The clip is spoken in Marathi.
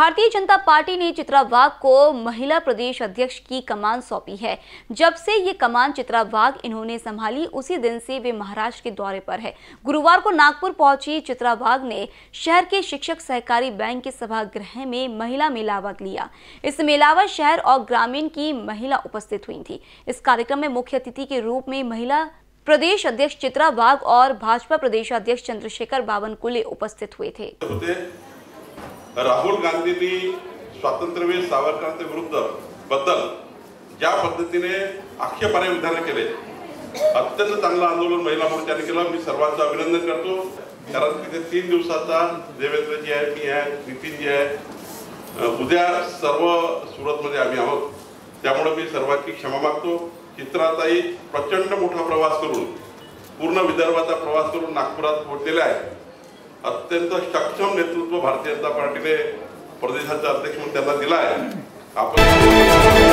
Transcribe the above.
भारतीय जनता पार्टी ने चित्रा वाघ को महिला प्रदेश अध्यक्ष की कमान सौंपी है। जब से ये कमान चित्रा वाघ इन्होंने संभाली, उसी दिन से वे महाराष्ट्र के दौरे पर है। गुरुवार को नागपुर पहुँची चित्रा वाघ ने शहर के शिक्षक सहकारी बैंक के सभागृह में महिला मेलावा लिया। इस मेलावा शहर और ग्रामीण की महिला उपस्थित हुई थी। इस कार्यक्रम में मुख्य अतिथि के रूप में महिला प्रदेश अध्यक्ष चित्रा वाघ और भाजपा प्रदेश अध्यक्ष चंद्रशेखर बावनकुले उपस्थित हुए थे। राहुल गांधींनी स्वातंत्र्यवीर सावरकरांच्या विरुद्धबद्दल ज्या पद्धतीने आक्षेपाने विधान केले. अत्यंत चांगलं आंदोलन महिला मोर्चाने केलं. मी सर्वांचं अभिनंदन करतो. कारण तिथे तीन दिवसाचा देवेंद्रजी आहे मी आहे नितीनजी आहे. उद्या सर्व सुरतमध्ये आम्ही आहोत. त्यामुळे मी सर्वांची क्षमा मागतो. चित्राताई प्रचंड मोठा प्रवास करून पूर्ण विदर्भाचा प्रवास करून नागपुरात पोहोचलेला आहे. अत्यंत सक्षम नेतृत्व भारतीय जनता पार्टीने प्रदेशाचे अध्यक्ष म्हणून त्यांना दिला आहे. आपण